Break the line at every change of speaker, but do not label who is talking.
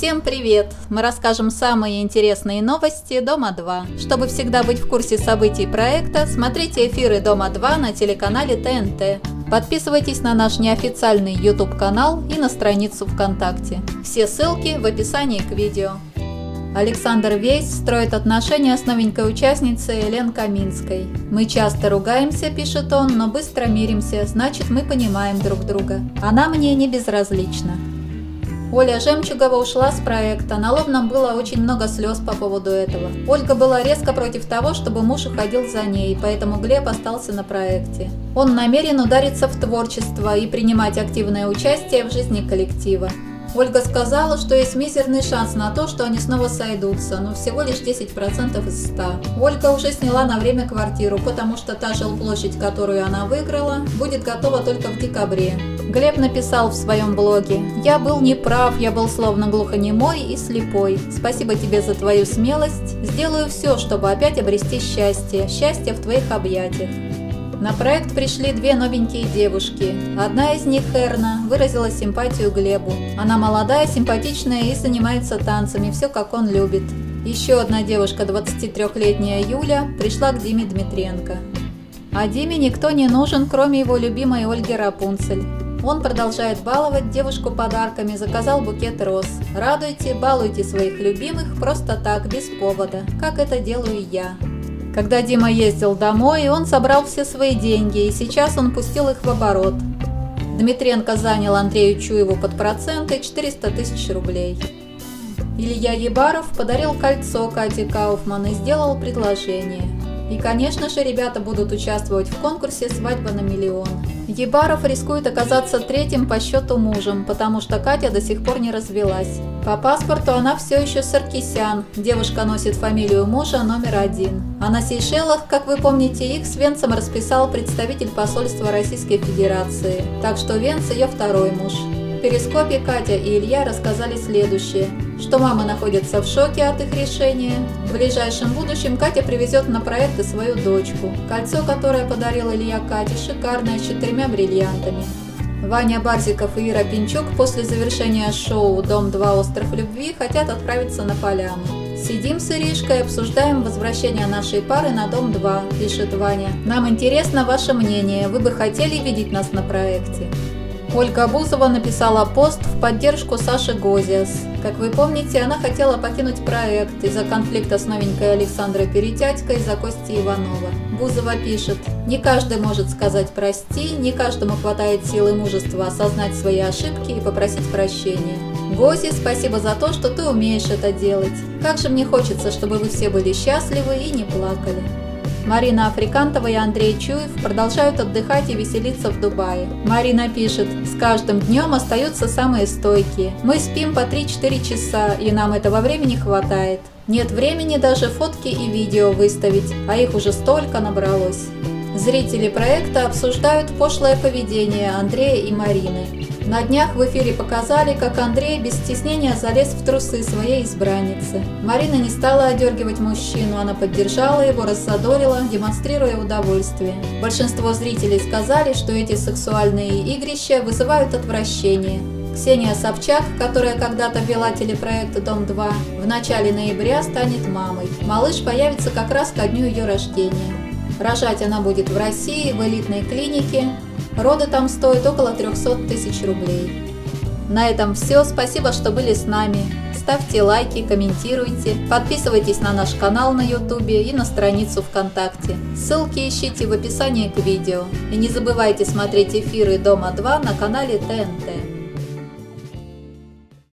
Всем привет! Мы расскажем самые интересные новости Дома-2. Чтобы всегда быть в курсе событий проекта, смотрите эфиры Дома-2 на телеканале ТНТ. Подписывайтесь на наш неофициальный YouTube-канал и на страницу ВКонтакте. Все ссылки в описании к видео. Александр Вейс строит отношения с новенькой участницей Элен Каминской. «Мы часто ругаемся», – пишет он, – «но быстро миримся, значит, мы понимаем друг друга. Она мне не безразлична». Оля Жемчугова ушла с проекта. На Лобном было очень много слез по поводу этого. Ольга была резко против того, чтобы муж уходил за ней, поэтому Глеб остался на проекте. Он намерен удариться в творчество и принимать активное участие в жизни коллектива. Ольга сказала, что есть мизерный шанс на то, что они снова сойдутся, но всего лишь 10% из 100. Ольга уже сняла на время квартиру, потому что та жилплощадь, которую она выиграла, будет готова только в декабре. Глеб написал в своем блоге «Я был неправ, я был словно глухонемой и слепой. Спасибо тебе за твою смелость. Сделаю все, чтобы опять обрести счастье, счастье в твоих объятиях». На проект пришли две новенькие девушки. Одна из них, Эрна, выразила симпатию Глебу. Она молодая, симпатичная и занимается танцами, все как он любит. Еще одна девушка, 23-летняя Юля, пришла к Диме Дмитренко. А Диме никто не нужен, кроме его любимой Ольги Рапунцель. Он продолжает баловать девушку подарками, заказал букет роз. Радуйте, балуйте своих любимых просто так, без повода, как это делаю я. Когда Дима ездил домой, он собрал все свои деньги, и сейчас он пустил их в оборот. Дмитренко занял Андрею Чуеву под проценты 400 тысяч рублей. Илья Ебаров подарил кольцо Кате Кауфман и сделал предложение. И, конечно же, ребята будут участвовать в конкурсе «Свадьба на миллион». Ебаров рискует оказаться третьим по счету мужем, потому что Катя до сих пор не развелась. По паспорту она все еще Саркисян, девушка носит фамилию мужа номер один. А на Сейшелах, как вы помните, их с Венцем расписал представитель посольства Российской Федерации, так что Венц ее второй муж. В перископе Катя и Илья рассказали следующее, что мама находится в шоке от их решения. В ближайшем будущем Катя привезет на проекты свою дочку. Кольцо, которое подарил Илья Кате, шикарное, с четырьмя бриллиантами. Ваня Барзиков и Ира Пинчук после завершения шоу «Дом-2. Остров любви» хотят отправиться на поляну. «Сидим с Иришкой и обсуждаем возвращение нашей пары на Дом-2», пишет Ваня. «Нам интересно ваше мнение. Вы бы хотели видеть нас на проекте?» Ольга Бузова написала пост в поддержку Саши Гозиас. Как вы помните, она хотела покинуть проект из-за конфликта с новенькой Александрой Перетятькой из-за Кости Иванова. Бузова пишет, «Не каждый может сказать «прости», не каждому хватает силы и мужества осознать свои ошибки и попросить прощения. Гози, спасибо за то, что ты умеешь это делать. Как же мне хочется, чтобы вы все были счастливы и не плакали». Марина Африкантова и Андрей Чуев продолжают отдыхать и веселиться в Дубае. Марина пишет, с каждым днем остаются самые стойкие. Мы спим по 3-4 часа, и нам этого времени хватает. Нет времени даже фотки и видео выставить, а их уже столько набралось. Зрители проекта обсуждают пошлое поведение Андрея и Марины. На днях в эфире показали, как Андрей без стеснения залез в трусы своей избранницы. Марина не стала одергивать мужчину, она поддержала его, рассадорила, демонстрируя удовольствие. Большинство зрителей сказали, что эти сексуальные игрища вызывают отвращение. Ксения Собчак, которая когда-то вела телепроект «Дом-2», в начале ноября станет мамой. Малыш появится как раз ко дню ее рождения. Рожать она будет в России, в элитной клинике, Роды там стоят около 300 тысяч рублей. На этом все. Спасибо, что были с нами. Ставьте лайки, комментируйте, подписывайтесь на наш канал на YouTube и на страницу ВКонтакте. Ссылки ищите в описании к видео. И не забывайте смотреть эфиры Дома 2 на канале ТНТ.